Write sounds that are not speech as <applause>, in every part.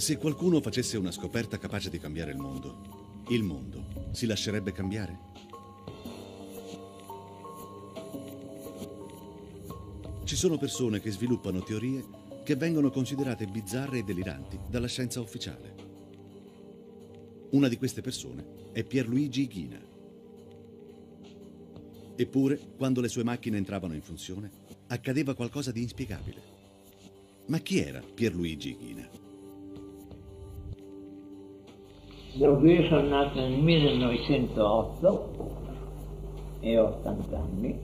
Se qualcuno facesse una scoperta capace di cambiare il mondo, il mondo si lascerebbe cambiare? Ci sono persone che sviluppano teorie che vengono considerate bizzarre e deliranti dalla scienza ufficiale. Una di queste persone è Pierluigi Ghina. Eppure, quando le sue macchine entravano in funzione, accadeva qualcosa di inspiegabile. Ma chi era Pierluigi Ghina? Io sono nato nel 1908 e ho 80 anni,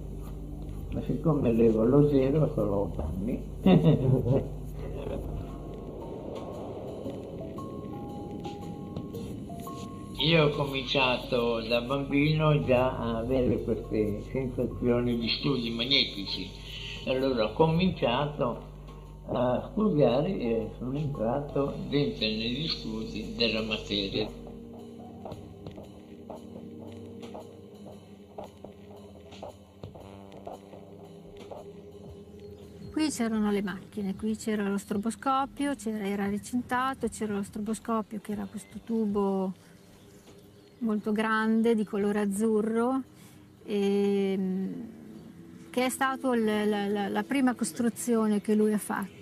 ma siccome levo lo zero solo 8 anni. <laughs> Io ho cominciato da bambino già a avere queste sensazioni di studi magnetici. Allora ho cominciato a studiare e sono entrato dentro negli studi della materia. Qui c'erano le macchine, qui c'era lo stroboscopio, era recintato, c'era lo stroboscopio che era questo tubo molto grande di colore azzurro. E, che è stata la, la, la prima costruzione che lui ha fatto.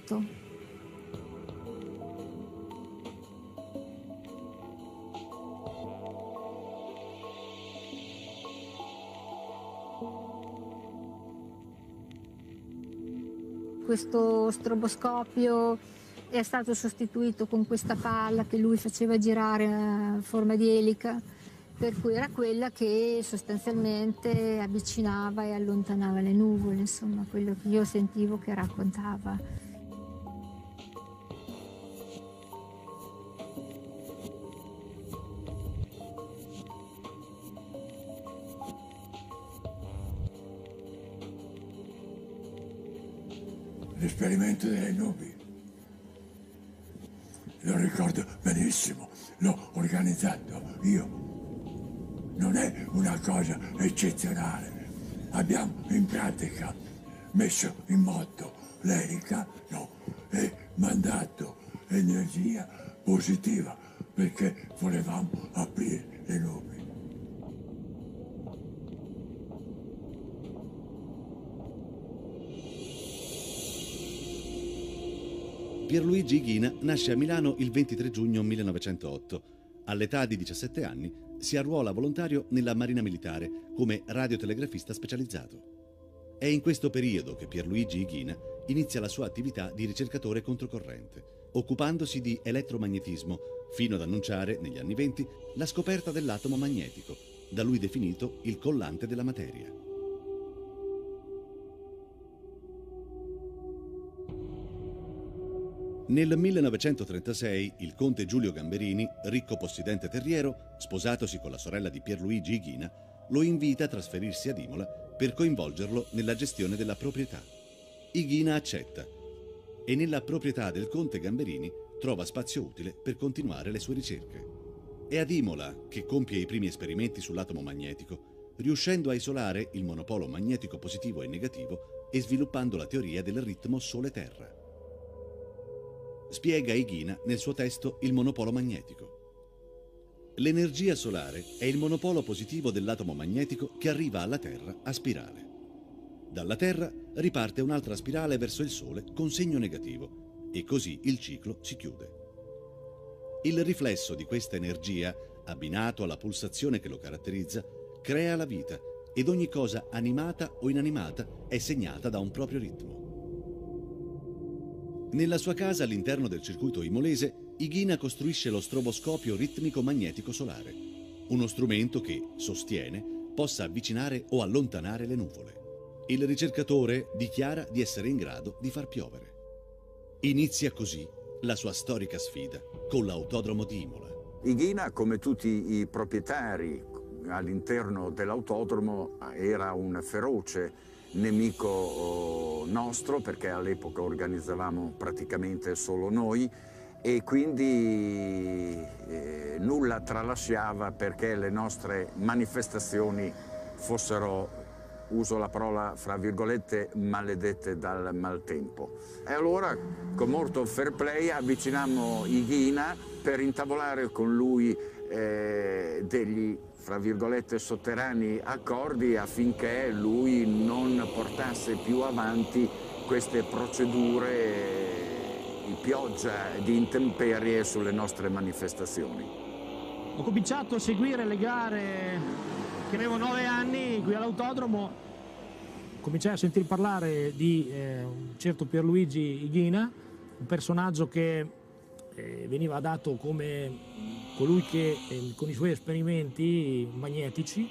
Questo stroboscopio è stato sostituito con questa palla che lui faceva girare a forma di elica per cui era quella che sostanzialmente avvicinava e allontanava le nuvole, insomma, quello che io sentivo che raccontava. L'esperimento delle nubi. Lo ricordo benissimo, l'ho organizzato io non è una cosa eccezionale. Abbiamo in pratica messo in moto l'elica no, e mandato energia positiva perché volevamo aprire le nubi. Pierluigi Ghina nasce a Milano il 23 giugno 1908. All'età di 17 anni si arruola volontario nella Marina Militare come radiotelegrafista specializzato. È in questo periodo che Pierluigi Ighina inizia la sua attività di ricercatore controcorrente, occupandosi di elettromagnetismo, fino ad annunciare, negli anni venti, la scoperta dell'atomo magnetico, da lui definito il collante della materia. Nel 1936 il conte Giulio Gamberini, ricco possidente terriero, sposatosi con la sorella di Pierluigi Ighina, lo invita a trasferirsi ad Imola per coinvolgerlo nella gestione della proprietà. Ighina accetta e nella proprietà del conte Gamberini trova spazio utile per continuare le sue ricerche. È ad Imola che compie i primi esperimenti sull'atomo magnetico, riuscendo a isolare il monopolo magnetico positivo e negativo e sviluppando la teoria del ritmo Sole-Terra spiega Ighina nel suo testo Il monopolo magnetico. L'energia solare è il monopolo positivo dell'atomo magnetico che arriva alla Terra a spirale. Dalla Terra riparte un'altra spirale verso il Sole con segno negativo e così il ciclo si chiude. Il riflesso di questa energia, abbinato alla pulsazione che lo caratterizza, crea la vita ed ogni cosa animata o inanimata è segnata da un proprio ritmo. Nella sua casa all'interno del circuito imolese, Ighina costruisce lo stroboscopio ritmico magnetico solare, uno strumento che, sostiene, possa avvicinare o allontanare le nuvole. Il ricercatore dichiara di essere in grado di far piovere. Inizia così la sua storica sfida con l'autodromo di Imola. Ighina, come tutti i proprietari all'interno dell'autodromo, era un feroce nemico oh, nostro perché all'epoca organizzavamo praticamente solo noi e quindi eh, nulla tralasciava perché le nostre manifestazioni fossero uso la parola fra virgolette maledette dal maltempo. E allora con molto fair play avvicinammo Ighina per intavolare con lui eh, degli fra virgolette sotterranei accordi affinché lui non portasse più avanti queste procedure di pioggia, di intemperie sulle nostre manifestazioni. Ho cominciato a seguire le gare che avevo nove anni qui all'autodromo, cominciai a sentire parlare di eh, un certo Pierluigi Ighina, un personaggio che eh, veniva dato come colui che eh, con i suoi esperimenti magnetici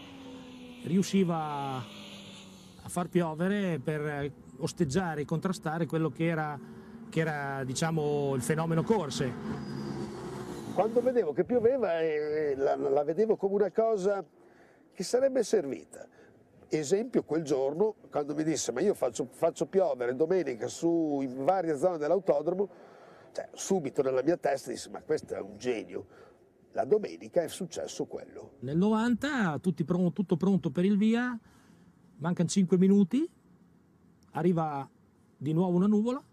riusciva a far piovere per osteggiare e contrastare quello che era, che era diciamo, il fenomeno corse. Quando vedevo che pioveva eh, la, la vedevo come una cosa che sarebbe servita. Esempio quel giorno quando mi disse ma io faccio, faccio piovere domenica su in varie zone dell'autodromo, cioè, subito nella mia testa disse ma questo è un genio. La domenica è successo quello. Nel 90 pronto, tutto pronto per il via, mancano 5 minuti, arriva di nuovo una nuvola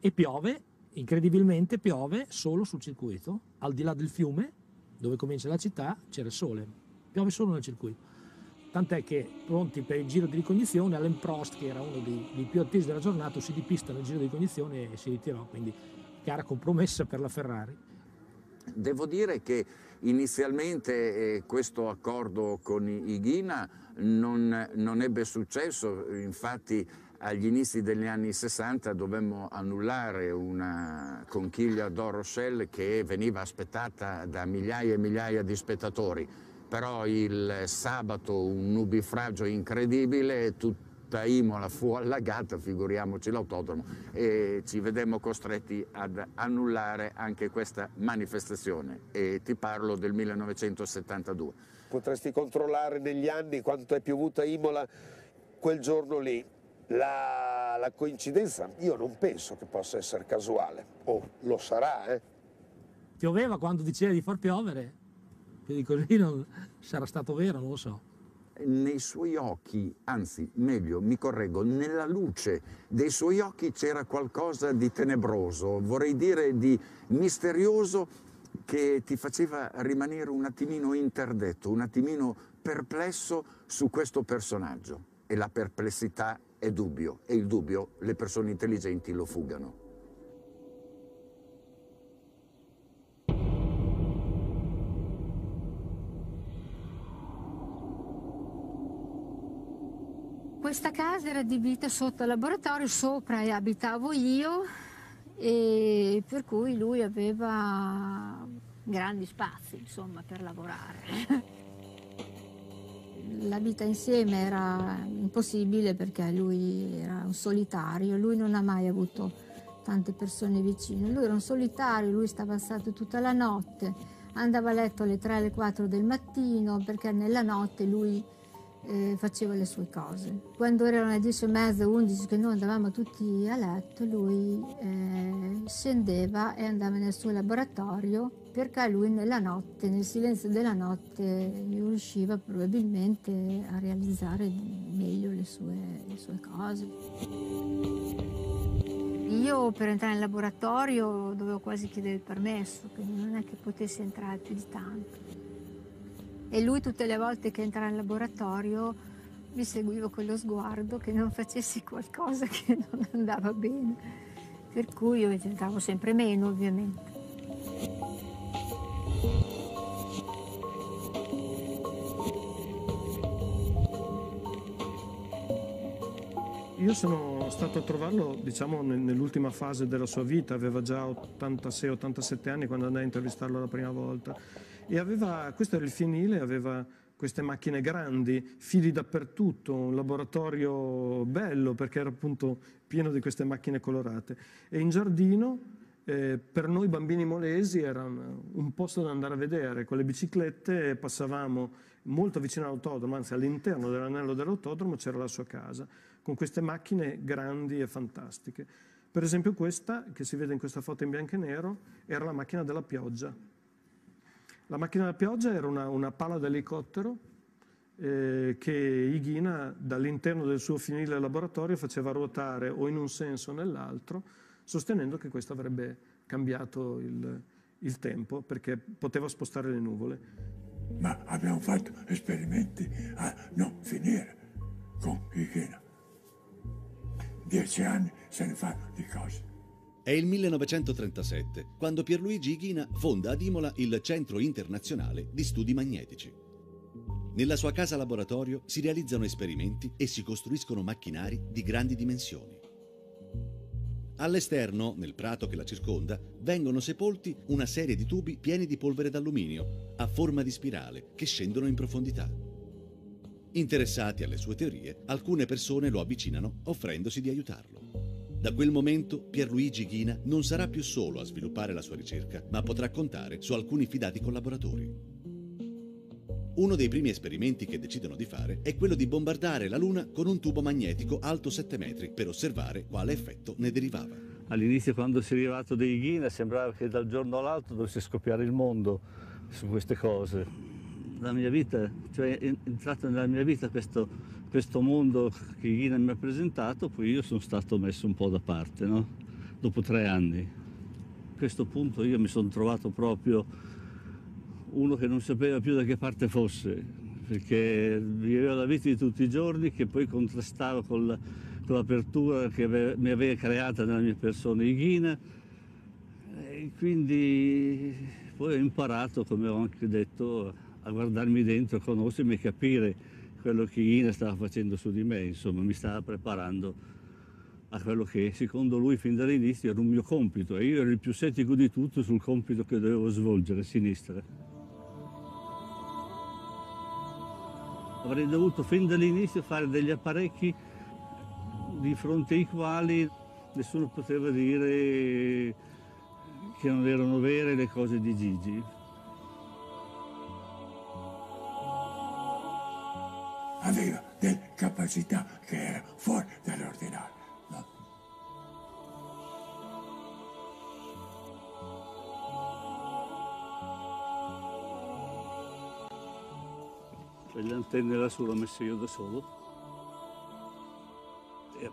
e piove, incredibilmente piove solo sul circuito, al di là del fiume dove comincia la città c'era il sole piove solo nel circuito. Tant'è che pronti per il giro di ricognizione, Alain Prost, che era uno dei, dei più attesi della giornata, si dipista nel giro di ricognizione e si ritirò, quindi gara compromessa per la Ferrari. Devo dire che inizialmente eh, questo accordo con Ighina non, non, ebbe successo, infatti agli inizi degli anni 60 dovemmo annullare una conchiglia d'Oro Shell che veniva aspettata da migliaia e migliaia di spettatori però il sabato un nubifragio incredibile, tutta Imola fu allagata, figuriamoci l'autodromo, e ci vedemmo costretti ad annullare anche questa manifestazione e ti parlo del 1972. Potresti controllare negli anni quanto è piovuto a Imola quel giorno lì. La, la coincidenza io non penso che possa essere casuale, o oh, lo sarà, eh? Pioveva quando diceva di far piovere, più di così non sarà stato vero, non lo so. Nei suoi occhi, anzi meglio, mi correggo, nella luce dei suoi occhi c'era qualcosa di tenebroso, vorrei dire di misterioso che ti faceva rimanere un attimino interdetto, un attimino perplesso su questo personaggio. E la perplessità è dubbio, e il dubbio le persone intelligenti lo fuggano. Questa casa era adibita sotto al laboratorio, sopra abitavo io e per cui lui aveva grandi spazi insomma, per lavorare. La vita insieme era impossibile perché lui era un solitario, lui non ha mai avuto tante persone vicine, lui era un solitario, lui stava alzato tutta la notte, andava a letto alle 3 alle 4 del mattino perché nella notte lui eh, faceva le sue cose. Quando erano le 10 e mezza, 11 che noi andavamo tutti a letto, lui eh, scendeva e andava nel suo laboratorio perché lui nella notte, nel silenzio della notte, riusciva probabilmente a realizzare meglio le sue, le sue cose. Io per entrare nel laboratorio dovevo quasi chiedere il permesso, quindi non è che potessi entrare più di tanto. E lui tutte le volte che entrava in laboratorio mi seguiva con lo sguardo che non facessi qualcosa <laughs> che non andava bene. Per cui io entravo sempre meno, ovviamente. Io sono stato a trovarlo diciamo, nell'ultima fase della sua vita, aveva già 86-87 anni quando andai a intervistarlo la prima volta e aveva, questo era il fienile, aveva queste macchine grandi, fili dappertutto, un laboratorio bello perché era appunto pieno di queste macchine colorate. E in giardino, eh, per noi bambini molesi, era un, un, posto da andare a vedere. Con le biciclette passavamo molto vicino all'autodromo, anzi all'interno dell'anello dell'autodromo c'era la sua casa, con queste macchine grandi e fantastiche. Per esempio questa, che si vede in questa foto in bianco e nero, era la macchina della pioggia la macchina da pioggia era una, una pala d'elicottero eh, che Ighina dall'interno del suo finile laboratorio faceva ruotare o in un senso o nell'altro, sostenendo che questo avrebbe cambiato il, il tempo perché poteva spostare le nuvole. Ma abbiamo fatto esperimenti a non finire con Ighina. Dieci anni se ne fanno di cose. È il 1937, quando Pierluigi Ighina fonda ad Imola il Centro Internazionale di Studi Magnetici. Nella sua casa laboratorio si realizzano esperimenti e si costruiscono macchinari di grandi dimensioni. All'esterno, nel prato che la circonda, vengono sepolti una serie di tubi pieni di polvere d'alluminio, a forma di spirale, che scendono in profondità. Interessati alle sue teorie, alcune persone lo avvicinano offrendosi di aiutarlo. Da quel momento Pierluigi Ghina non sarà più solo a sviluppare la sua ricerca, ma potrà contare su alcuni fidati collaboratori. Uno dei primi esperimenti che decidono di fare è quello di bombardare la Luna con un tubo magnetico alto 7 metri per osservare quale effetto ne derivava. All'inizio quando si è arrivato dai Ghina sembrava che dal giorno all'altro dovesse scoppiare il mondo su queste cose. La mia vita, cioè è entrato nella mia vita questo, questo mondo che Ghina mi ha presentato, poi io sono stato messo un po' da parte, no? dopo tre anni. A questo punto io mi sono trovato proprio uno che non sapeva più da che parte fosse, perché viveva la vita di tutti i giorni che poi contrastava con, la, con l'apertura che aveva, mi aveva creata nella mia persona Ighina. E quindi poi ho imparato, come ho anche detto, a guardarmi dentro, a conoscermi e capire quello che Ighina stava facendo su di me, insomma mi stava preparando a quello che secondo lui fin dall'inizio era un mio compito e io ero il più setico di tutto sul compito che dovevo svolgere a sinistra. avrei dovuto fin dall'inizio fare degli apparecchi di fronte ai quali nessuno poteva dire che non erano vere le cose di Gigi. Aveva delle capacità che erano fuori dall'ordinario. le antenne lassù l'ho messe io da solo.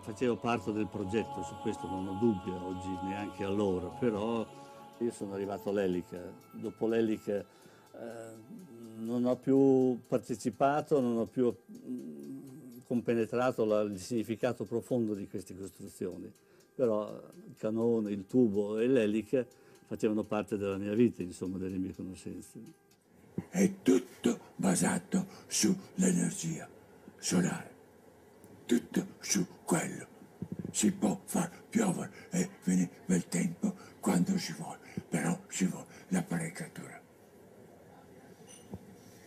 Facevo parte del progetto, su questo non ho dubbi oggi neanche allora, però io sono arrivato all'elica. Dopo l'elica eh, non ho più partecipato, non ho più mm, compenetrato la, il significato profondo di queste costruzioni, però il canone, il tubo e l'elica facevano parte della mia vita, insomma, delle mie conoscenze. È tutto basato sull'energia solare, tutto su quello. Si può far piovere e venire bel tempo quando si vuole, però ci vuole l'apparecchiatura.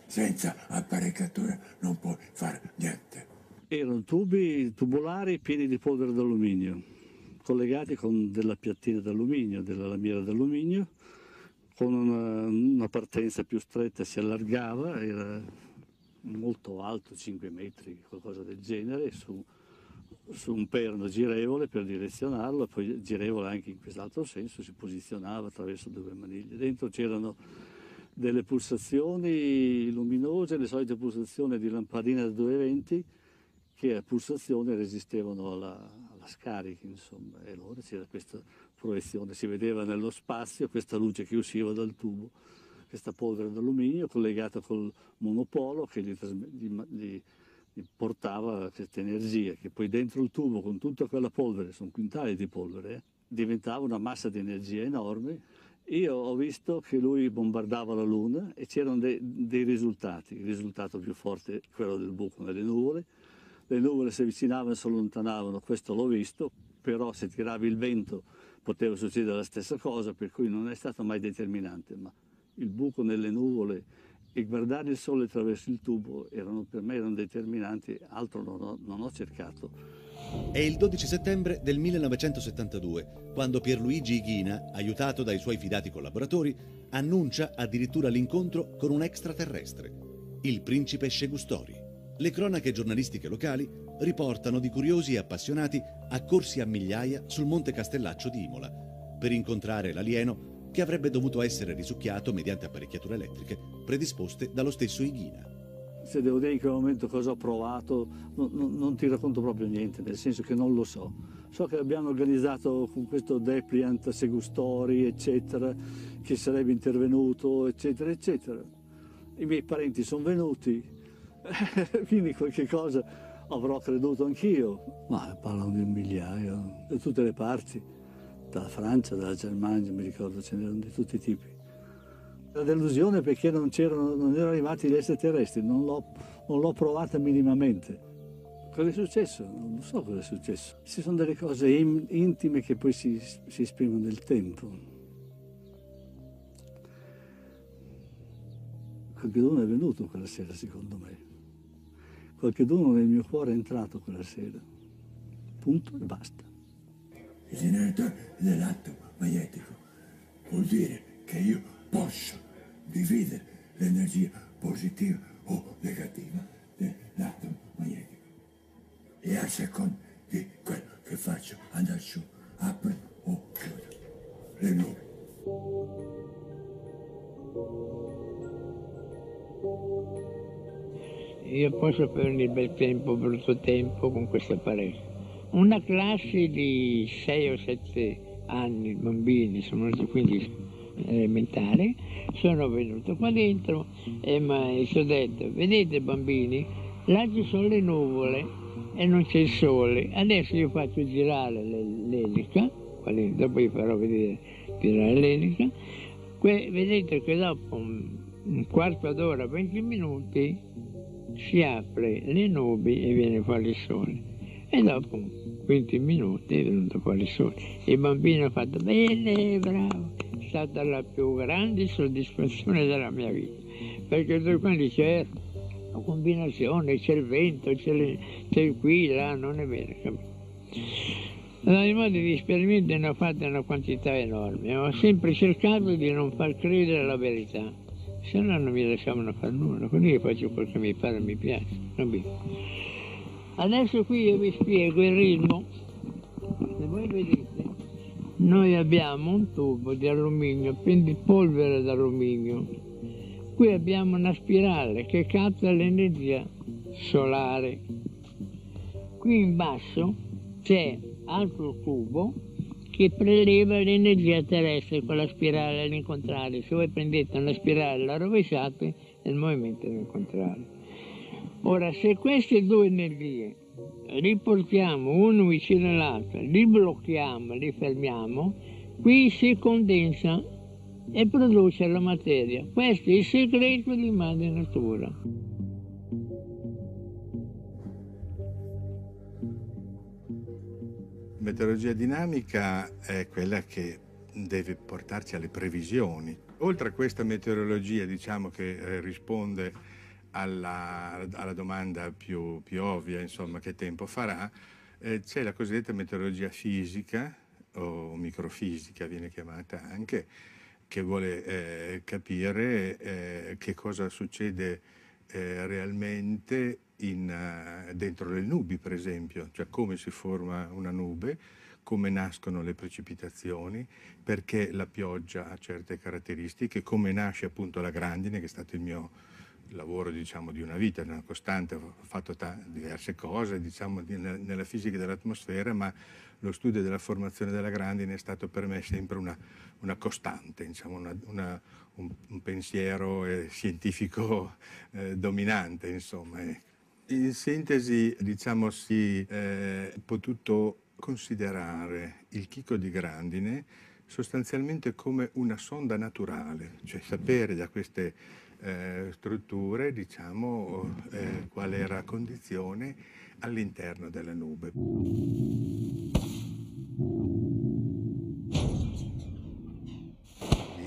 Senza apparecchiatura non puoi fare niente. Erano tubi tubolari pieni di polvere d'alluminio, collegati con della piattina d'alluminio, della lamiera d'alluminio, con una, una, partenza più stretta si allargava, era molto alto, 5 metri, qualcosa del genere, su, su un perno girevole per direzionarlo, poi girevole anche in quest'altro senso, si posizionava attraverso due maniglie. Dentro c'erano delle pulsazioni luminose, le solite pulsazioni di lampadina da 220 che a pulsazione resistevano alla, alla scarica, insomma, e allora c'era questa proiezione, si vedeva nello spazio questa luce che usciva dal tubo, questa polvere d'alluminio collegata col monopolo che gli, gli, gli, gli portava questa energia, che poi dentro il tubo con tutta quella polvere, sono quintali di polvere, eh, diventava una massa di energia enorme. Io ho visto che lui bombardava la Luna e c'erano de, dei risultati. Il risultato più forte è quello del buco nelle nuvole. Le nuvole si avvicinavano e si allontanavano, questo l'ho visto, però se tiravi il vento poteva succedere la stessa cosa, per cui non è stato mai determinante, ma il buco nelle nuvole e guardare il sole attraverso il tubo erano, per me erano determinanti, altro non ho, non ho cercato. È il 12 settembre del 1972, quando Pierluigi Ighina, aiutato dai suoi fidati collaboratori, annuncia addirittura l'incontro con un extraterrestre, il principe Shegustori. Le cronache giornalistiche locali riportano di curiosi e appassionati accorsi a migliaia sul Monte Castellaccio di Imola per incontrare l'alieno che avrebbe dovuto essere risucchiato mediante apparecchiature elettriche predisposte dallo stesso Ighina. Se devo dire in che momento cosa ho provato, non, non, non ti racconto proprio niente, nel senso che non lo so. So che abbiamo organizzato con questo Depliant Segustori, eccetera, che sarebbe intervenuto, eccetera, eccetera. I miei parenti sono venuti, <laughs> quindi qualche cosa avrò creduto anch'io. Ma parlano di un migliaio, da tutte le parti, dalla Francia, dalla Germania, mi ricordo, ce n'erano di tutti i tipi. La delusione perché non, non erano arrivati gli extraterrestri, non l'ho, provata minimamente. Cosa è successo? Non so cosa è successo. Ci sono delle cose in, intime che poi si, si esprimono nel tempo. Qualcuno è venuto quella sera, secondo me. Qualcuno nel mio cuore è entrato quella sera. Punto e basta. Il generatore dell'atto magnetico vuol dire che io posso dividere l'energia positiva o negativa dell'atto magnetico. E a seconda di quello che faccio andare su, apro o chiudo le nuvole. Io posso prendere bel tempo, brutto tempo con questo apparecchio. Una classe di 6 o 7 anni, bambini, sono quindi elementari, sono venuto qua dentro e mi sono detto, vedete bambini, là ci sono le nuvole e non c'è il sole. Adesso io faccio girare l'elica, dopo vi farò vedere girare l'elica, vedete che dopo un quarto d'ora, 20 minuti, si apre le nubi e viene fuori il sole. E dopo 20 minuti è venuto fuori il sole. Il bambino ha fatto bene, bravo. Stata la più grande soddisfazione della mia vita. Perché tutti quanti certo, la combinazione, c'è il vento, c'è, le, c'è qui, là, non è vero. Allora, i modi di esperimento ne ho fatti una quantità enorme. Ho sempre cercato di non far credere la verità se no non mi lasciavano fare nulla, quindi io faccio quel che mi pare mi piace. Adesso qui io vi spiego il ritmo. Se voi vedete, noi abbiamo un tubo di alluminio, quindi polvere d'alluminio. Qui abbiamo una spirale che capta l'energia solare. Qui in basso c'è altro tubo che preleva l'energia terrestre con la spirale all'incontrario. Se voi prendete una spirale e la rovesciate, il movimento è all'incontrario. Ora, se queste due energie riportiamo uno vicino all'altro, li blocchiamo, li fermiamo, qui si condensa e produce la materia. Questo è il segreto di madre natura. meteorologia dinamica è quella che deve portarci alle previsioni. Oltre a questa meteorologia diciamo, che eh, risponde alla, alla domanda più, più, ovvia, insomma, che tempo farà, eh, c'è la cosiddetta meteorologia fisica o microfisica viene chiamata anche, che vuole eh, capire eh, che cosa succede eh, realmente in, uh, dentro le nubi, per esempio, cioè come si forma una nube, come nascono le precipitazioni, perché la pioggia ha certe caratteristiche, come nasce appunto la grandine, che è stato il mio lavoro diciamo, di una vita, una costante, ho fatto diverse cose diciamo, di, nella fisica dell'atmosfera, ma lo studio della formazione della grandine è stato per me sempre una, una costante, diciamo, una, una, un, un, pensiero eh, scientifico <laughs> eh, dominante. Insomma. Ecco. In sintesi, diciamo, si è potuto considerare il chicco di grandine sostanzialmente come una sonda naturale, cioè sapere da queste eh, strutture diciamo, eh, qual era la condizione all'interno della nube.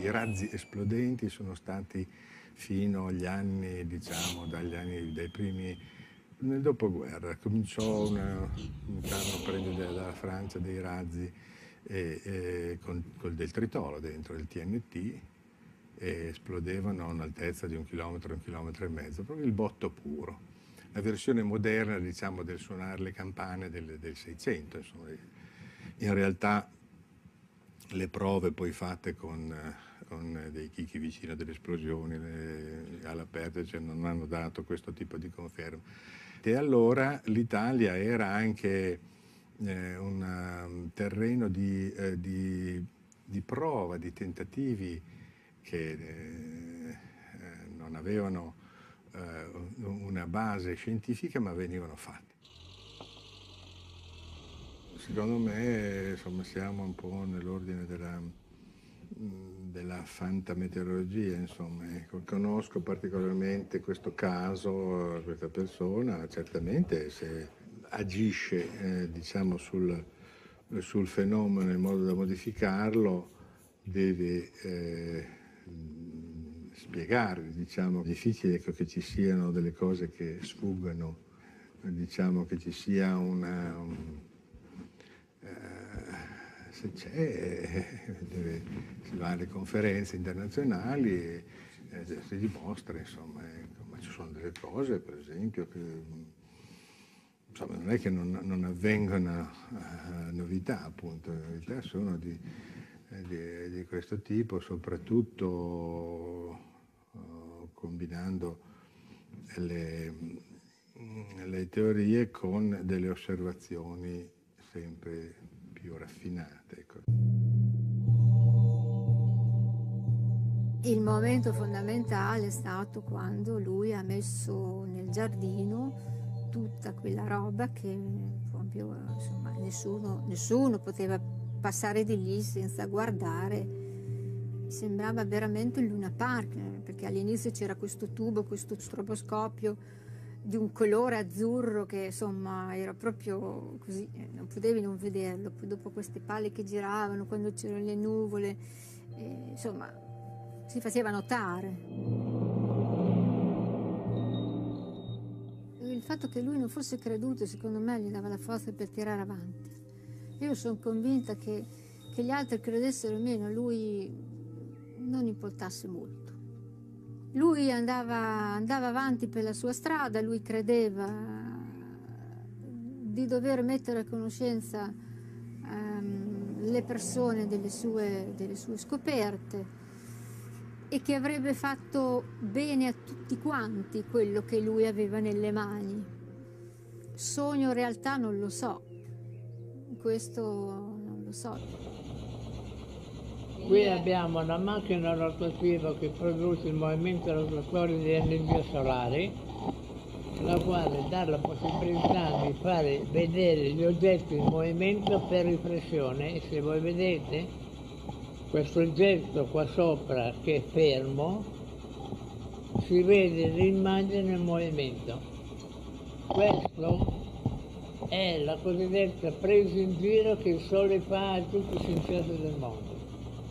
I razzi esplodenti sono stati fino agli anni, diciamo, dagli anni dei primi nel dopoguerra cominciò una, un carro a prendere dalla Francia dei razzi e, e con, col del tritolo dentro il TNT e esplodevano a un'altezza di un chilometro, un chilometro e mezzo, proprio il botto puro. La versione moderna diciamo, del suonare le campane del, del 600, insomma. in realtà le prove poi fatte con con dei chicchi vicino delle esplosioni all'aperto, cioè non hanno dato questo tipo di conferma. E allora l'Italia era anche eh, un terreno di, eh, di, di, prova, di tentativi che eh, non avevano eh, una base scientifica ma venivano fatti. Secondo me insomma, siamo un po' nell'ordine della, della fantameteorologia, insomma. Ecco, conosco particolarmente questo caso, questa persona, certamente se agisce eh, diciamo, sul, sul, fenomeno in modo da modificarlo deve eh, spiegare, diciamo, è difficile ecco, che ci siano delle cose che sfuggono, diciamo che ci sia una... Un, se c'è, deve, si va alle conferenze internazionali e eh, si dimostra, insomma, ecco, ma ci sono delle cose, per esempio, che insomma, non è che non, non avvengono uh, novità, appunto, le novità sono di, di, di questo tipo, soprattutto uh, combinando le, le teorie con delle osservazioni sempre più raffinate. Ecco. Il momento fondamentale è stato quando lui ha messo nel giardino tutta quella roba che proprio insomma, nessuno, nessuno poteva passare di lì senza guardare. Sembrava veramente un Luna Park, perché all'inizio c'era questo tubo, questo stroboscopio di un colore azzurro che insomma era proprio così, eh, non potevi non vederlo, poi dopo queste palle che giravano quando c'erano le nuvole, eh, insomma si faceva notare. Il fatto che lui non fosse creduto secondo me gli dava la forza per tirare avanti. Io sono convinta che, che gli altri credessero o meno, lui non importasse molto. Lui andava, andava avanti per la sua strada, lui credeva di dover mettere a conoscenza um, le persone delle sue, delle sue scoperte e che avrebbe fatto bene a tutti quanti quello che lui aveva nelle mani. Sogno o realtà non lo so, questo non lo so. Qui abbiamo una macchina rotativa che produce il movimento rotatorio di energia solare, la quale dà la possibilità di fare vedere gli oggetti in movimento per riflessione. E se voi vedete questo oggetto qua sopra che è fermo, si vede l'immagine in movimento. Questo è la cosiddetta presa in giro che il Sole fa a tutti i scienziati del mondo.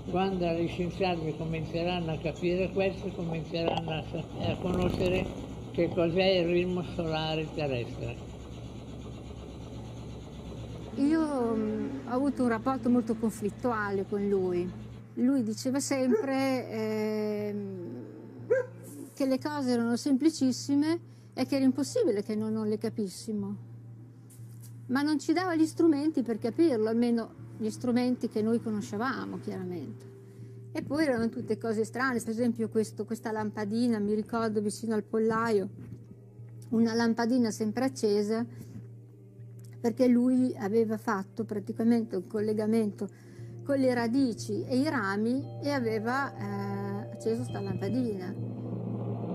Quando gli scienziati cominceranno a capire questo, cominceranno a, a conoscere che cos'è il ritmo solare terrestre. Io um, ho avuto un rapporto molto conflittuale con lui. Lui diceva sempre eh, che le cose erano semplicissime e che era impossibile che noi non le capissimo. Ma non ci dava gli strumenti per capirlo, almeno gli strumenti che noi conoscevamo chiaramente. E poi erano tutte cose strane, per esempio questo, questa lampadina, mi ricordo vicino al pollaio, una lampadina sempre accesa, perché lui aveva fatto praticamente un collegamento con le radici e i rami e aveva eh, acceso questa lampadina.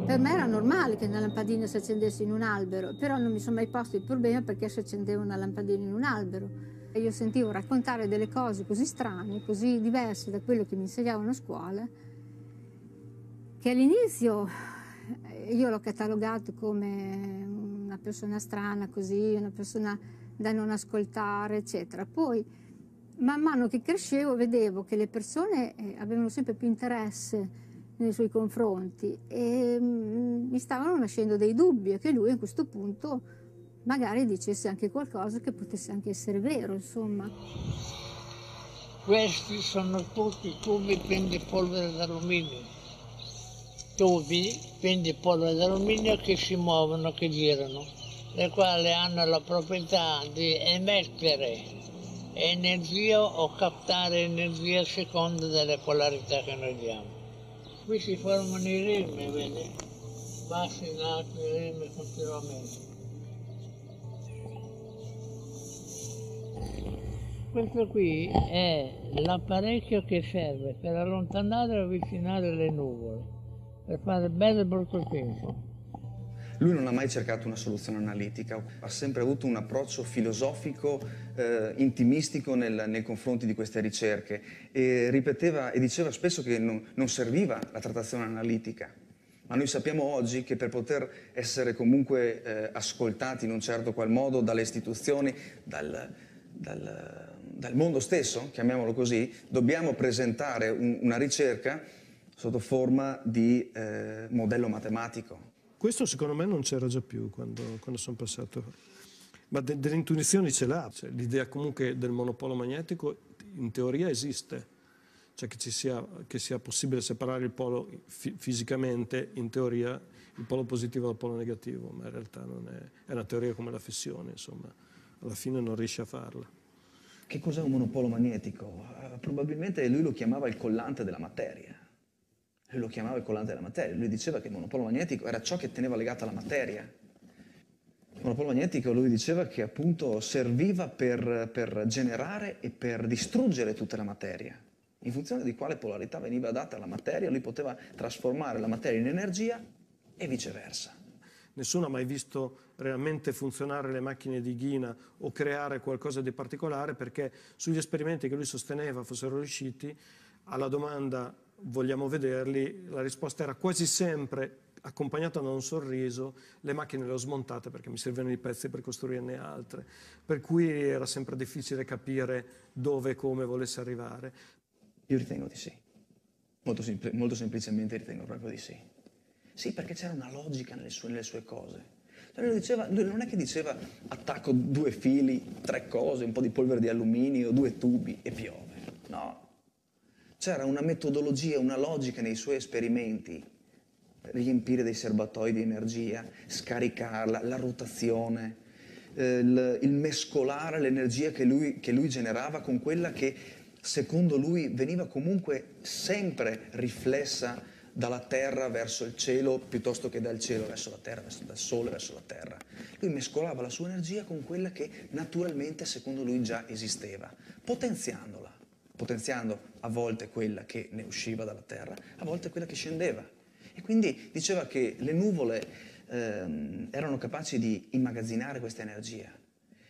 Per me era normale che una lampadina si accendesse in un albero, però non mi sono mai posto il problema perché si accendeva una lampadina in un albero. Io sentivo raccontare delle cose così strane, così diverse da quello che mi insegnavano a scuola, che all'inizio eh, io l'ho catalogato come una persona strana, così, una persona da non ascoltare, eccetera. Poi, man mano che crescevo, vedevo che le persone eh, avevano sempre più interesse nei suoi confronti e mm, mi stavano nascendo dei dubbi che lui a questo punto magari dicesse anche qualcosa che potesse anche essere vero, insomma. Questi sono tutti tubi pieni di polvere d'alluminio. Tubi pieni di polvere d'alluminio che si muovono, che girano, le quali hanno la proprietà di emettere energia o captare energia a seconda delle polarità che noi diamo. Qui si formano i rilmi, vedi? Bassi in alto, i rilmi continuamente. Questo qui è l'apparecchio che serve per allontanare e avvicinare le nuvole, per fare bello e brutto tempo. Lui non ha mai cercato una soluzione analitica, ha sempre avuto un approccio filosofico, eh, intimistico nel, nei confronti di queste ricerche e ripeteva e diceva spesso che non, non serviva la trattazione analitica. Ma noi sappiamo oggi che per poter essere comunque eh, ascoltati in un certo qual modo dalle istituzioni, dal, dal dal mondo stesso, chiamiamolo così, dobbiamo presentare un, una ricerca sotto forma di eh, modello matematico. Questo secondo me non c'era già più quando, quando sono passato, ma de, delle intuizioni ce l'ha, cioè, l'idea comunque del monopolo magnetico in teoria esiste, cioè che, sia, che sia, possibile separare il polo fi, fisicamente, in teoria, il polo positivo dal polo negativo, ma in realtà non è, è una teoria come la fissione, insomma, alla fine non riesce a farla. Che cos'è un monopolo magnetico? Uh, probabilmente lui lo chiamava il collante della materia. Lui lo chiamava il collante della materia. Lui diceva che il monopolo magnetico era ciò che teneva legata la materia. Il monopolo magnetico lui diceva che appunto serviva per, per generare e per distruggere tutta la materia. In funzione di quale polarità veniva data alla materia, lui poteva trasformare la materia in energia e viceversa. Nessuno ha mai visto realmente funzionare le macchine di Ghina o creare qualcosa di particolare perché sugli esperimenti che lui sosteneva fossero riusciti, alla domanda vogliamo vederli, la risposta era quasi sempre accompagnata da un sorriso, le macchine le ho smontate perché mi servivano i pezzi per costruirne altre, per cui era sempre difficile capire dove e come volesse arrivare. Io ritengo di sì, molto, sempl molto semplicemente ritengo proprio di sì. Sì, perché c'era una logica nelle sue, nelle sue cose. Cioè lui, diceva, lui non è che diceva attacco due fili, tre cose, un po' di polvere di alluminio, due tubi e piove. No. C'era una metodologia, una logica nei suoi esperimenti. Riempire dei serbatoi di energia, scaricarla, la rotazione, eh, il, il, mescolare l'energia che lui, che lui generava con quella che secondo lui veniva comunque sempre riflessa dalla terra verso il cielo piuttosto che dal cielo verso la terra, dal sole verso la terra. Lui mescolava la sua energia con quella che naturalmente secondo lui già esisteva, potenziandola, potenziando a volte quella che ne usciva dalla terra, a volte quella che scendeva. E quindi diceva che le nuvole ehm, erano capaci di immagazzinare questa energia.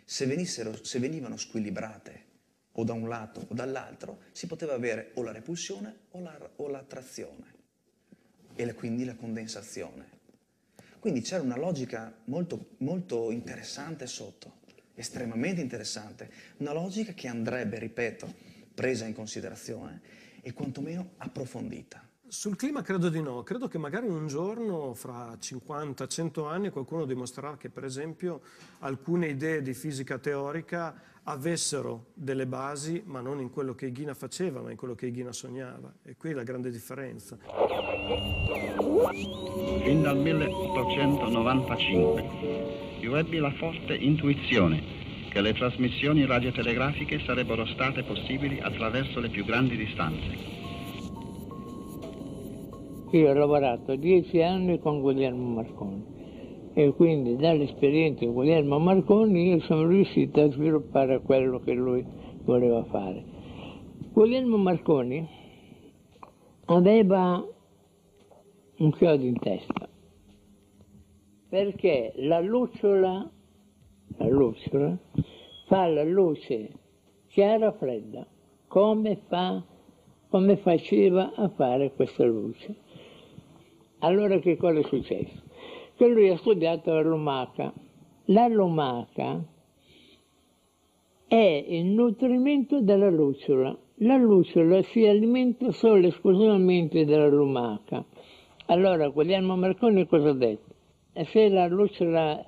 Se, venissero, se venivano squilibrate o da un lato o dall'altro, si poteva avere o la repulsione o, la, o l'attrazione e quindi la condensazione. Quindi c'era una logica molto, molto interessante sotto, estremamente interessante, una logica che andrebbe, ripeto, presa in considerazione e quantomeno approfondita. Sul clima credo di no, credo che magari un giorno, fra 50-100 anni, qualcuno dimostrerà che per esempio alcune idee di fisica teorica avessero delle basi, ma non in quello che Ghina faceva, ma in quello che Ghina sognava. E qui è la grande differenza. Fin dal 1895 io ebbi la forte intuizione che le trasmissioni radiotelegrafiche sarebbero state possibili attraverso le più grandi distanze io ho lavorato dieci anni con Guglielmo Marconi e quindi dall'esperienza di Guglielmo Marconi io sono riuscito a sviluppare quello che lui voleva fare. Guglielmo Marconi aveva un chiodo in testa perché la lucciola, la lucciola fa la luce chiara fredda come, fa, come faceva a fare questa luce. Allora che cosa è successo? Che lui ha studiato la lumaca. La lumaca è il nutrimento della lucciola. La lucciola si alimenta solo e esclusivamente della lumaca. Allora Guglielmo Marconi cosa ha detto? Se la lucciola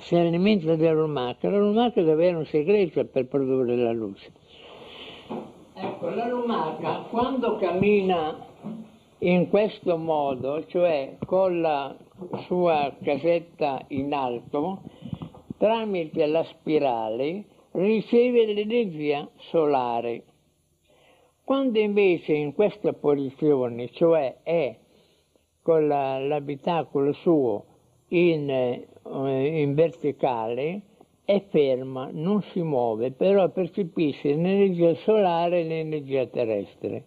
si alimenta della lumaca, la lumaca deve avere un segreto per produrre la luce. Ecco, la lumaca quando cammina in questo modo, cioè con la sua casetta in alto, tramite la spirale riceve l'energia solare. Quando invece in questa posizione, cioè è con la- l'abitacolo suo in, in verticale è ferma, non si muove, però percepisce l'energia solare e l'energia terrestre.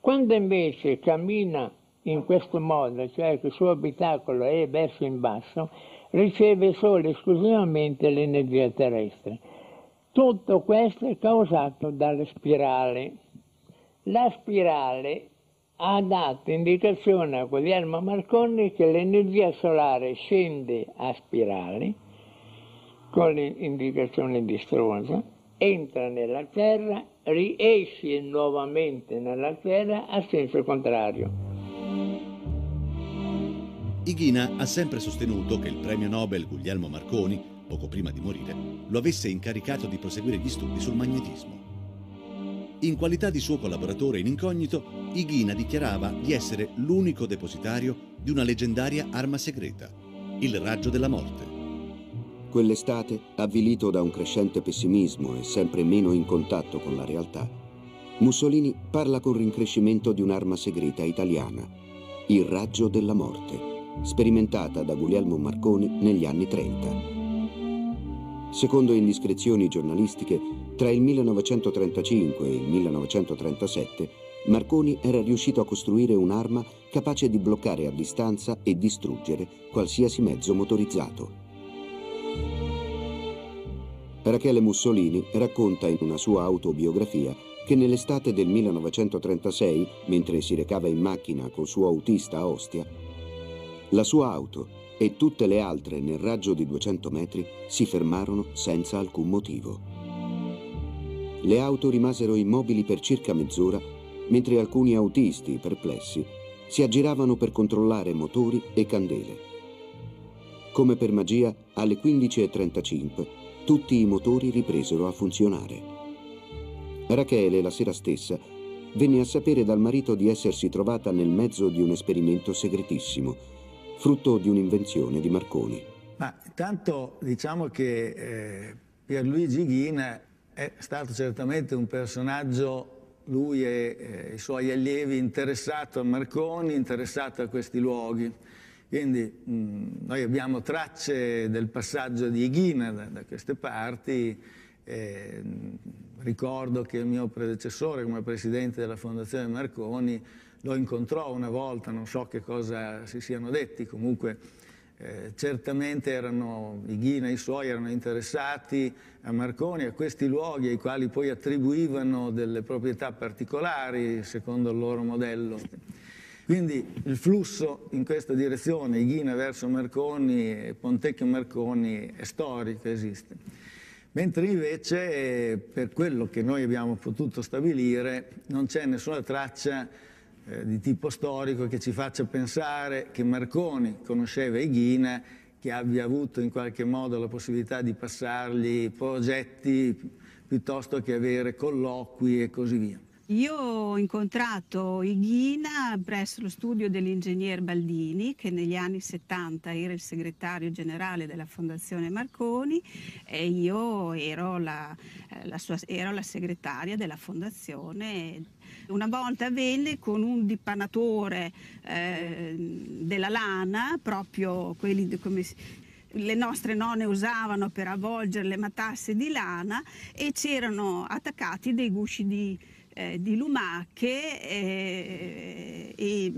Quando invece cammina in questo modo, cioè che il suo abitacolo è verso in basso, riceve solo e esclusivamente l'energia terrestre. Tutto questo è causato dalle spirali. La spirale ha dato indicazione a Guglielmo Marconi che l'energia solare scende a spirale con l'indicazione di Stronza, entra nella Terra, riesce nuovamente nella Terra a senso contrario. Ighina ha sempre sostenuto che il premio Nobel Guglielmo Marconi, poco prima di morire, lo avesse incaricato di proseguire gli studi sul magnetismo. In qualità di suo collaboratore in incognito, Ighina dichiarava di essere l'unico depositario di una leggendaria arma segreta, il raggio della morte. Quell'estate, avvilito da un crescente pessimismo e sempre meno in contatto con la realtà, Mussolini parla con rincrescimento di un'arma segreta italiana, il raggio della morte, sperimentata da Guglielmo Marconi negli anni 30. Secondo indiscrezioni giornalistiche, tra il 1935 e il 1937 Marconi era riuscito a costruire un'arma capace di bloccare a distanza e distruggere qualsiasi mezzo motorizzato. Rachele Mussolini racconta in una sua autobiografia che nell'estate del 1936, mentre si recava in macchina col suo autista a Ostia, la sua auto e tutte le altre nel raggio di 200 metri si fermarono senza alcun motivo. Le auto rimasero immobili per circa mezz'ora, mentre alcuni autisti, perplessi, si aggiravano per controllare motori e candele. Come per magia, alle 15.35 tutti i motori ripresero a funzionare. Rachele, la sera stessa, venne a sapere dal marito di essersi trovata nel mezzo di un esperimento segretissimo, frutto di un'invenzione di Marconi. Ma intanto diciamo che eh, Pierluigi Ghina è stato certamente un personaggio, lui e eh, i suoi allievi, interessato a Marconi, interessato a questi luoghi. Quindi mh, noi abbiamo tracce del passaggio di Ghina da, da queste parti. Eh, ricordo che il mio predecessore come presidente della Fondazione Marconi lo incontrò una volta, non so che cosa si siano detti, comunque eh, certamente erano, i Ghina e i suoi erano interessati a Marconi, a questi luoghi ai quali poi attribuivano delle proprietà particolari secondo il loro modello. Quindi il flusso in questa direzione, Ghina verso Marconi, Pontecchio Marconi, è storico, esiste. Mentre invece, per quello che noi abbiamo potuto stabilire, non c'è nessuna traccia eh, di tipo storico che ci faccia pensare che Marconi conosceva Ighina, che abbia avuto in qualche modo la possibilità di passargli progetti piuttosto che avere colloqui e così via. Io ho incontrato Ighina presso lo studio dell'ingegner Baldini, che negli anni 70 era il segretario generale della Fondazione Marconi e io ero la, la, sua, ero la segretaria della Fondazione. Una volta venne con un dipanatore eh, della lana, proprio quelli come le nostre nonne usavano per avvolgere le matasse di lana e c'erano attaccati dei gusci di, eh, di lumache eh, e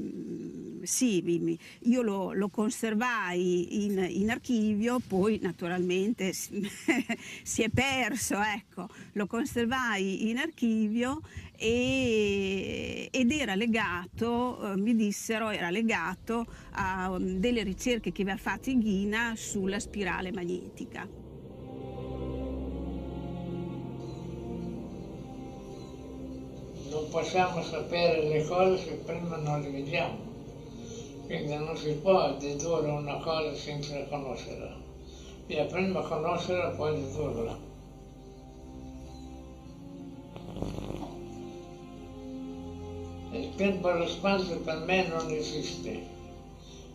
sì, io lo, lo conservai in, in, archivio, poi naturalmente <laughs> si è perso, ecco, lo conservai in archivio e, ed era legato, eh, mi dissero, era legato a um, delle ricerche che aveva fatto Ghina sulla spirale magnetica. Non possiamo sapere le cose se prima non le vediamo. Quindi non si può dedurre una cosa senza conoscerla. Bisogna prima conoscerla, poi dedurla. Il tempo e lo spazio per me non esiste,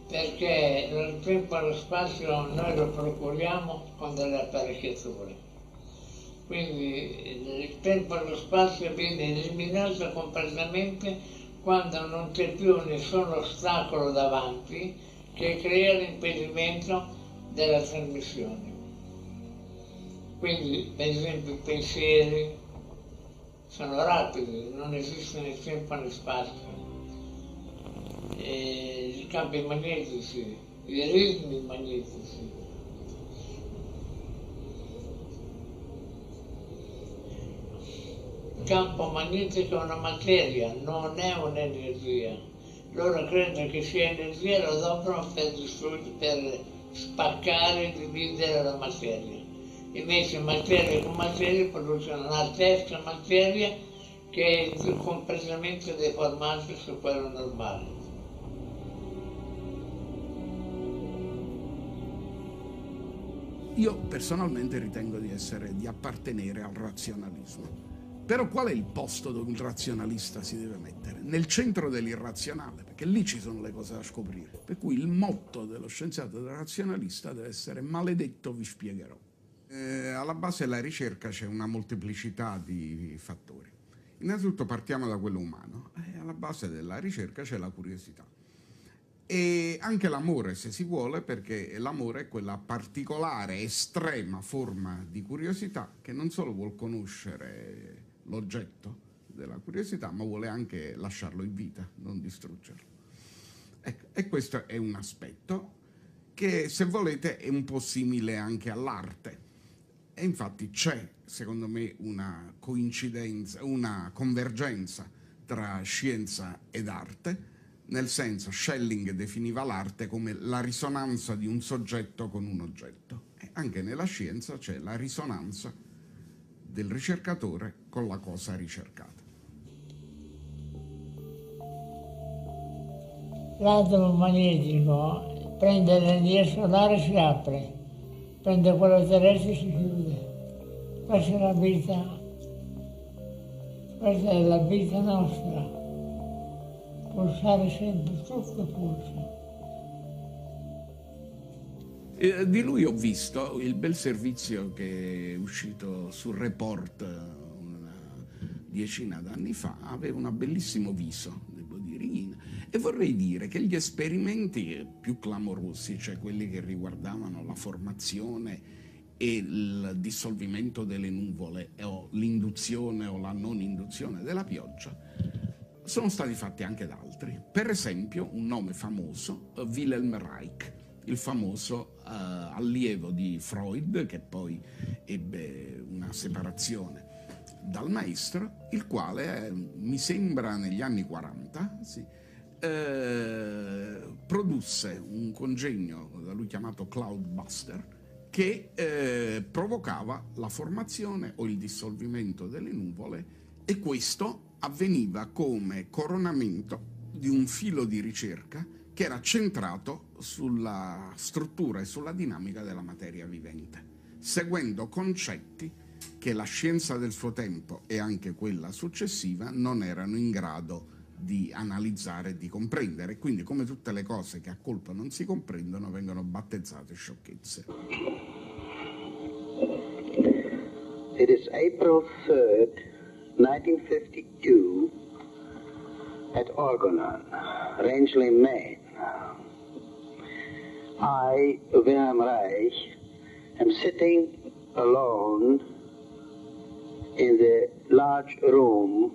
perché il tempo e lo spazio noi lo procuriamo con delle apparecchiature quindi il tempo e lo spazio viene eliminato completamente quando non c'è più nessun ostacolo davanti che crea l'impedimento della trasmissione. Quindi, per esempio, i pensieri sono rapidi, non esiste né tempo né spazio. E I campi magnetici, i ritmi magnetici. Campo magnetico è una materia, non è un'energia. Loro credono che sia energia e lo adoperano per, per spaccare e dividere la materia invece materia con materia producono una terza materia che è completamente deformata su quello normale. Io personalmente ritengo di essere, di appartenere al razionalismo. Però qual è il posto dove un razionalista si deve mettere? Nel centro dell'irrazionale, perché lì ci sono le cose da scoprire. Per cui il motto dello scienziato del razionalista deve essere maledetto vi spiegherò. Eh, alla base della ricerca c'è una molteplicità di fattori. Innanzitutto partiamo da quello umano. Eh, alla base della ricerca c'è la curiosità. E anche l'amore, se si vuole, perché l'amore è quella particolare, estrema forma di curiosità che non solo vuol conoscere l'oggetto della curiosità, ma vuole anche lasciarlo in vita, non distruggerlo. Ecco, e questo è un aspetto che, se volete, è un po' simile anche all'arte e infatti c'è, secondo me, una coincidenza, una convergenza tra scienza ed arte, nel senso Schelling definiva l'arte come la risonanza di un soggetto con un oggetto. E anche nella scienza c'è la risonanza del ricercatore con la cosa ricercata. L'atomo magnetico prende l'energia solare si apre prende quello terrestre si chiude. Questa è la vita, questa è la vita nostra. Pulsare sempre, tutto pulsa. Eh, di lui ho visto il bel servizio che è uscito sul report una decina d'anni fa, aveva un bellissimo viso, devo dire, e vorrei dire che gli esperimenti più clamorosi, cioè quelli che riguardavano la formazione e il dissolvimento delle nuvole o l'induzione o la non induzione della pioggia, sono stati fatti anche da altri. Per esempio, un nome famoso, Wilhelm Reich, il famoso uh, allievo di Freud, che poi ebbe una separazione dal maestro, il quale, eh, mi sembra negli anni 40, sì, eh, produsse un congegno da lui chiamato Cloudbuster che eh, provocava la formazione o il dissolvimento delle nuvole e questo avveniva come coronamento di un filo di ricerca che era centrato sulla struttura e sulla dinamica della materia vivente, seguendo concetti che la scienza del suo tempo e anche quella successiva non erano in grado di analizzare e di comprendere. Quindi, come tutte le cose che a colpo non si comprendono, vengono battezzate sciocchezze. It is April 3rd, 1952, at Orgonon, Rangeley, Maine. I, Wilhelm Reich, am sitting alone in the large room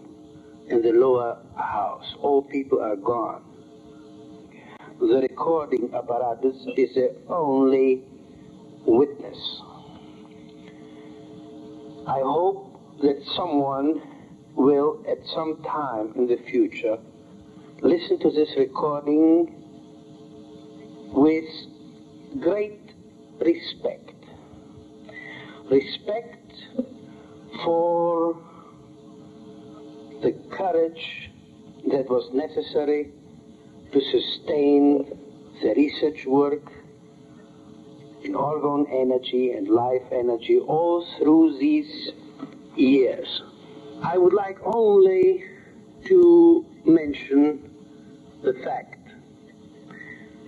in the lower house. All people are gone. The recording apparatus is the only witness. I hope that someone will, at some time in the future, listen to this recording with great respect. Respect for the courage that was necessary to sustain the research work in orgone energy and life energy all through these years. I would like only to mention the fact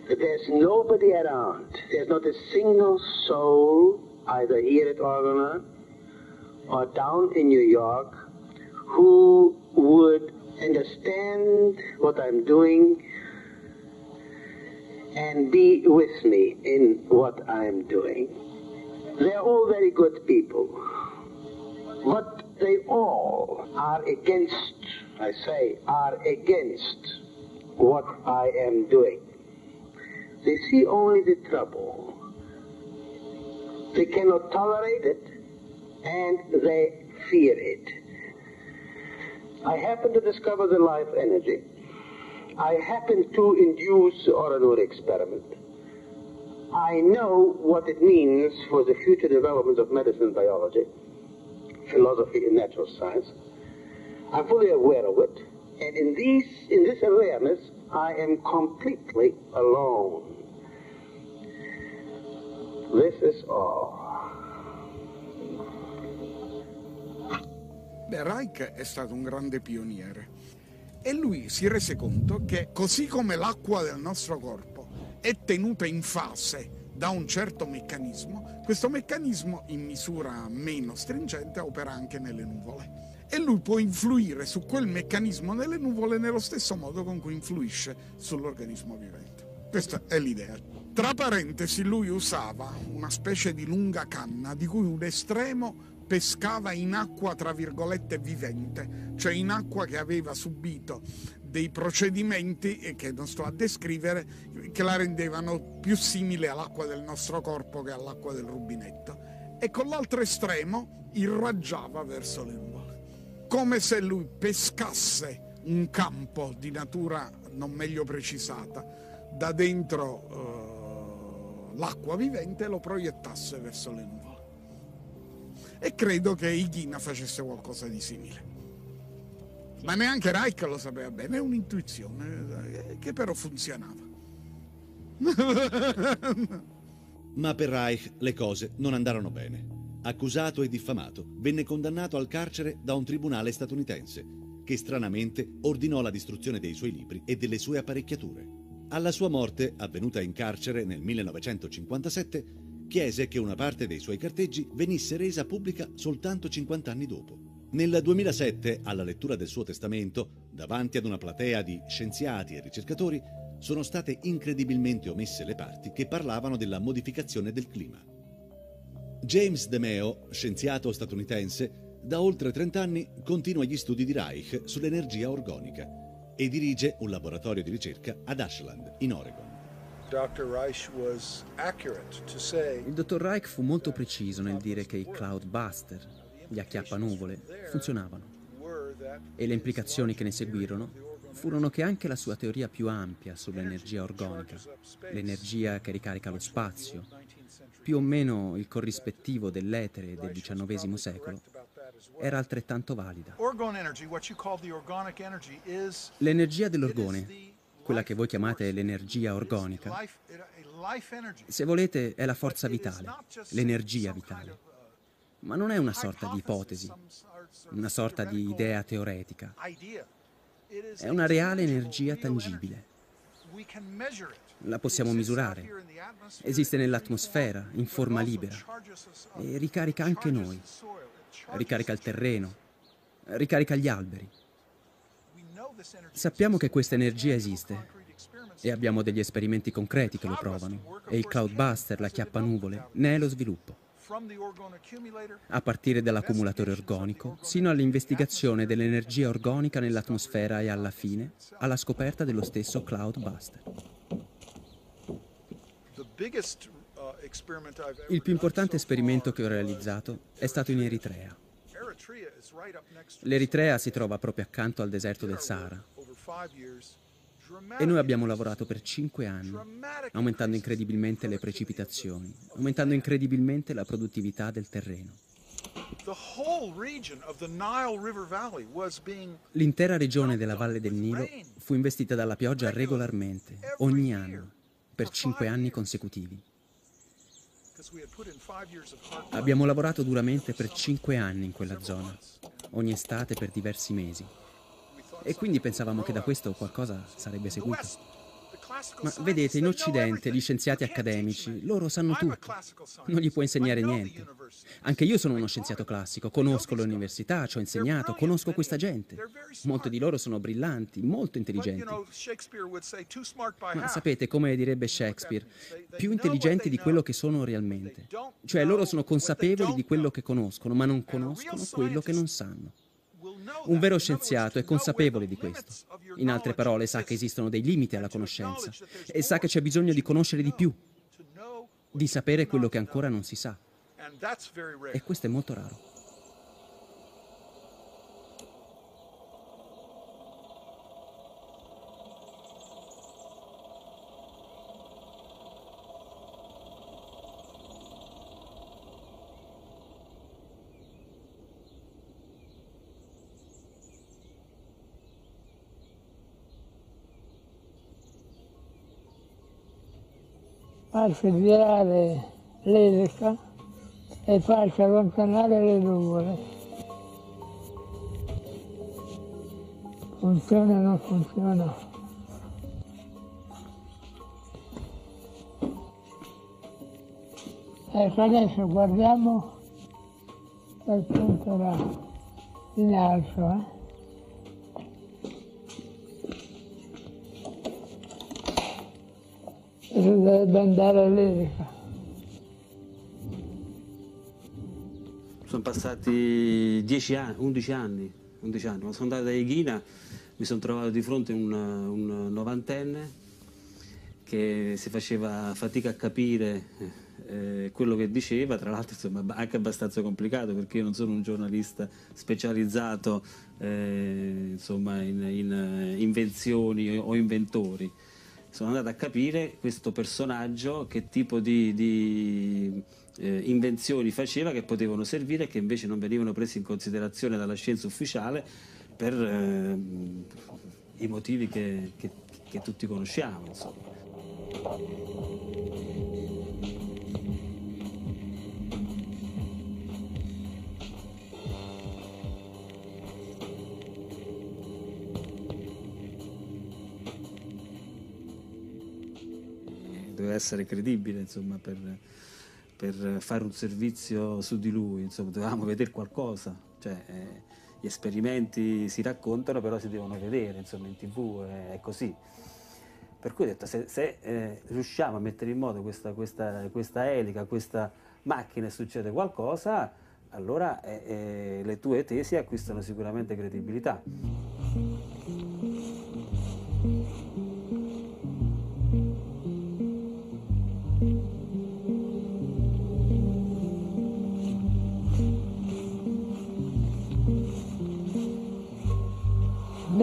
there's nobody around, there's not a single soul, either here at Orgonon or down in New York, who would understand what I'm doing, and be with me in what I'm doing. They're all very good people, but they all are against, I say, are against what I am doing. They see only the trouble. They cannot tolerate it, and they fear it. I happen to discover the life energy. I happen to induce the Oranur experiment. I know what it means for the future development of medicine biology, philosophy and natural science. I'm fully aware of it. And in, these, in this awareness, I am completely alone. This is all. Beh, Reich è stato un grande pioniere e lui si rese conto che così come l'acqua del nostro corpo è tenuta in fase da un certo meccanismo, questo meccanismo in misura meno stringente opera anche nelle nuvole. E lui può influire su quel meccanismo nelle nuvole nello stesso modo con cui influisce sull'organismo vivente. Questa è l'idea. Tra parentesi, lui usava una specie di lunga canna di cui un estremo pescava in acqua tra virgolette vivente, cioè in acqua che aveva subito dei procedimenti che non sto a descrivere che la rendevano più simile all'acqua del nostro corpo che all'acqua del rubinetto. E con l'altro estremo irraggiava verso le nuvole, come se lui pescasse un campo di natura non meglio precisata da dentro uh, l'acqua vivente lo proiettasse verso le nuvole e credo che Ighina facesse qualcosa di simile. Ma neanche Reich lo sapeva bene, è un'intuizione eh, che però funzionava. <laughs> Ma per Reich le cose non andarono bene. Accusato e diffamato, venne condannato al carcere da un tribunale statunitense, che stranamente ordinò la distruzione dei suoi libri e delle sue apparecchiature. Alla sua morte, avvenuta in carcere nel 1957, chiese che una parte dei suoi carteggi venisse resa pubblica soltanto 50 anni dopo. Nel 2007, alla lettura del suo testamento, davanti ad una platea di scienziati e ricercatori, sono state incredibilmente omesse le parti che parlavano della modificazione del clima. James DeMeo, scienziato statunitense, da oltre 30 anni continua gli studi di Reich sull'energia organica e dirige un laboratorio di ricerca ad Ashland, in Oregon. Il dottor Reich fu molto preciso nel dire che i cloud buster, gli acchiappanuvole, funzionavano. E le implicazioni che ne seguirono furono che anche la sua teoria più ampia sull'energia organica, l'energia che ricarica lo spazio, più o meno il corrispettivo dell'etere del XIX secolo, era altrettanto valida. L'energia dell'orgone quella che voi chiamate l'energia organica, se volete è la forza vitale, l'energia vitale. Ma non è una sorta di ipotesi, una sorta di idea teoretica. È una reale energia tangibile. La possiamo misurare. Esiste nell'atmosfera, in forma libera. E ricarica anche noi. Ricarica il terreno. Ricarica gli alberi. Sappiamo che questa energia esiste e abbiamo degli esperimenti concreti che lo provano e il Cloudbuster, la chiappa nuvole, ne è lo sviluppo. A partire dall'accumulatore organico sino all'investigazione dell'energia organica nell'atmosfera e alla fine alla scoperta dello stesso Cloudbuster. Il più importante esperimento che ho realizzato è stato in Eritrea. L'Eritrea si trova proprio accanto al deserto del Sahara e noi abbiamo lavorato per cinque anni, aumentando incredibilmente le precipitazioni, aumentando incredibilmente la produttività del terreno. L'intera regione della Valle del Nilo fu investita dalla pioggia regolarmente, ogni anno, per cinque anni consecutivi. Abbiamo lavorato duramente per cinque anni in quella zona, ogni estate per diversi mesi. E quindi pensavamo che da questo qualcosa sarebbe seguito. Ma vedete, in Occidente gli scienziati accademici, loro sanno tutto. Non gli puoi insegnare niente. Anche io sono uno scienziato classico, conosco le università, ci ho insegnato, conosco questa gente. Molti di loro sono brillanti, molto intelligenti. Ma sapete, come direbbe Shakespeare, più intelligenti di quello che sono realmente. Cioè loro sono consapevoli di quello che conoscono, ma non conoscono quello che non sanno. Un vero scienziato è consapevole di questo. In altre parole, sa che esistono dei limiti alla conoscenza e sa che c'è bisogno di conoscere di più, di sapere quello che ancora non si sa. E questo è molto raro. Farsi girare l'elica e farsi allontanare le nuvole. Funziona o non funziona? Ecco, adesso guardiamo dal punto là, in alto, eh? Dovrebbe andare all'Erica. Sono passati 10 anni, 11 anni, 11 anni. Quando sono andato da Eghina mi sono trovato di fronte a un, un novantenne che si faceva fatica a capire eh, quello che diceva, tra l'altro insomma anche abbastanza complicato perché io non sono un giornalista specializzato eh, insomma, in, in uh, invenzioni o inventori sono andato a capire questo personaggio che tipo di, di eh, invenzioni faceva che potevano servire e che invece non venivano prese in considerazione dalla scienza ufficiale per eh, i motivi che, che, che tutti conosciamo. Insomma. Essere credibile insomma, per, per, fare un servizio su di lui, insomma, dovevamo vedere qualcosa. Cioè, eh, gli esperimenti si raccontano però si devono vedere insomma, in tv, eh, è così. Per cui ho detto, se, se eh, riusciamo a mettere in moto questa, questa, questa, elica, questa macchina e succede qualcosa, allora eh, eh, le tue tesi acquistano sicuramente credibilità.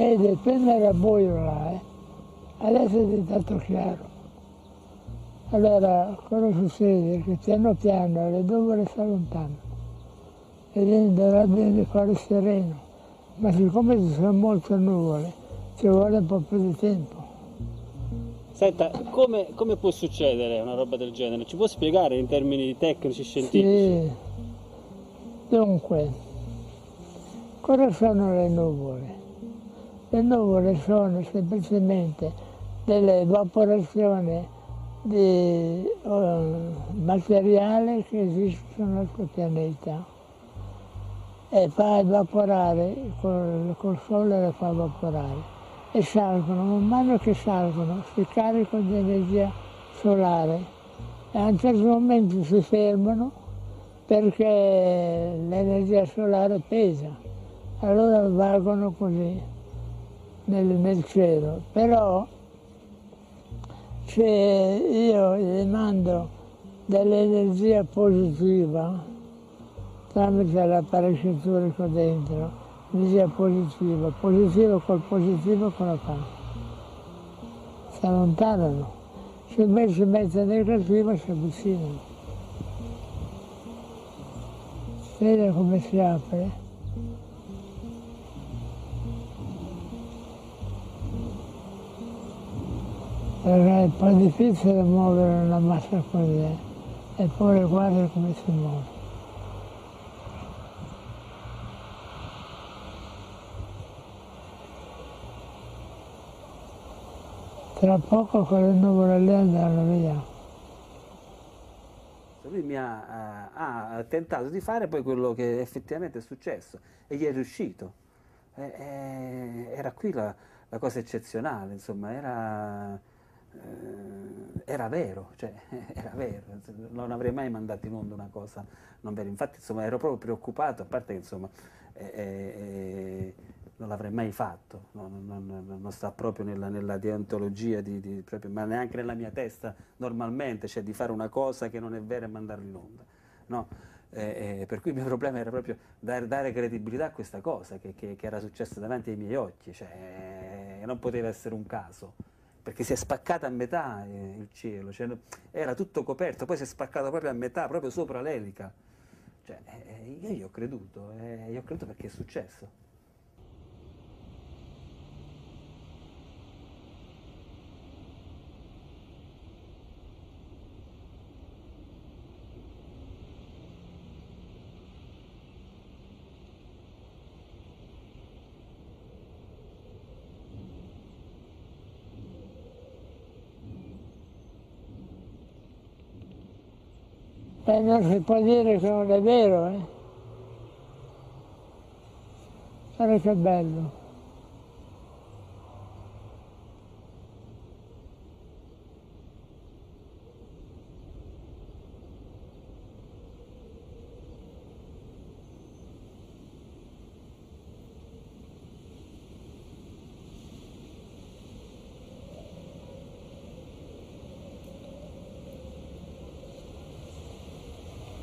Vede, prima era buio là, eh. adesso è diventato chiaro. Allora, cosa succede? Che piano piano le nuvole si allontanano e dovrà di fare sereno, ma siccome ci sono molte nuvole ci vuole un po' più di tempo. Senta, come, come, può succedere una roba del genere? Ci può spiegare in termini tecnici, scientifici? Sì. Dunque, cosa sono le nuvole? Le nuvole sono semplicemente delle evaporazioni di uh, materiale che esiste sul nostro pianeta e fa evaporare, col, col sole le fa evaporare. E salgono, man mano che salgono si caricano di energia solare. E a un certo momento si fermano perché l'energia solare pesa, allora valgono così nel, cielo, però se io gli mando dell'energia positiva tramite l'apparecchiatura qua dentro, energia positiva, positivo col positivo cosa fa? Si allontanano, se invece mette negativa si avvicinano. Vede come si apre? Perché è un po' difficile muovere una massa così, eppure guarda come si muove. tra poco quelle nuvole lì andranno via. Lui mi ha, eh, ha, tentato di fare poi quello che effettivamente è successo e gli è riuscito. E, e, era qui la, la, cosa eccezionale, insomma, era, eh, era vero, cioè, <laughs> era vero, non avrei mai mandato in onda una cosa non vera. Infatti, insomma, ero proprio preoccupato, a parte che, insomma, eh, eh non l'avrei mai fatto, no, non, non, non, sta proprio nella, nella deontologia, di, di, proprio, ma neanche nella mia testa normalmente, cioè di fare una cosa che non è vera e mandarla in onda. No? Eh, eh, per cui il mio problema era proprio dare, dare credibilità a questa cosa che, che, che, era successa davanti ai miei occhi, cioè, eh, non poteva essere un caso, perché si è spaccata a metà eh, il cielo, cioè, era tutto coperto, poi si è spaccato proprio a metà, proprio sopra l'elica. Cioè, eh, io gli ho creduto, eh, gli ho creduto perché è successo. E non si può dire che non è vero, eh? Guarda che bello.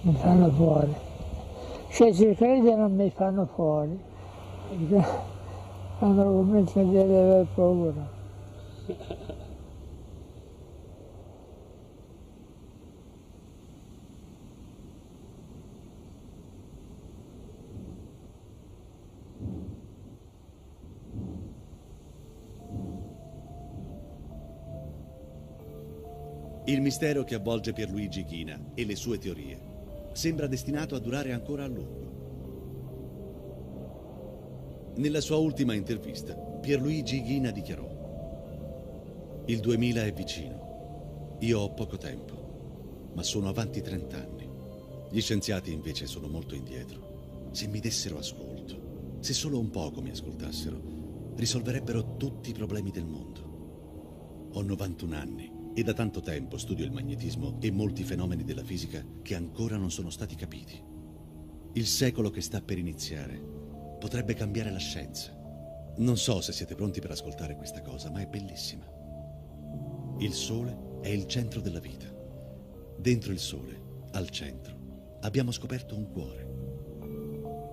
mi fanno fuori. Se ci crede non mi fanno fuori, <laughs> quando comincio a dire di aver paura. Il mistero che avvolge Pierluigi China e le sue teorie sembra destinato a durare ancora a lungo. Nella sua ultima intervista, Pierluigi Ghina dichiarò Il 2000 è vicino. Io ho poco tempo, ma sono avanti 30 anni. Gli scienziati invece sono molto indietro. Se mi dessero ascolto, se solo un poco mi ascoltassero, risolverebbero tutti i problemi del mondo. Ho 91 anni e da tanto tempo studio il magnetismo e molti fenomeni della fisica che ancora non sono stati capiti. Il secolo che sta per iniziare potrebbe cambiare la scienza. Non so se siete pronti per ascoltare questa cosa, ma è bellissima. Il Sole è il centro della vita. Dentro il Sole, al centro, abbiamo scoperto un cuore.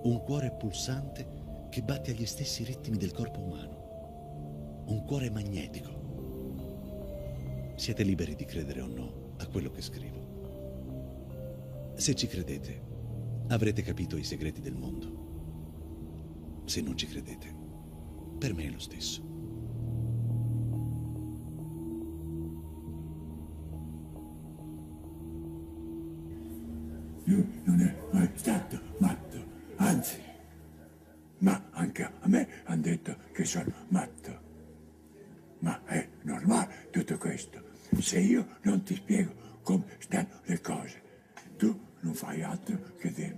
Un cuore pulsante che batte agli stessi ritmi del corpo umano. Un cuore magnetico siete liberi di credere o no a quello che scrivo. Se ci credete, avrete capito i segreti del mondo. Se non ci credete, per me è lo stesso. Lui non è mai stato matto, anzi, ma anche a me hanno detto che sono matto. Ma è normale tutto questo se io non ti spiego come stanno le cose. Tu non fai altro che dirmi